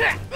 对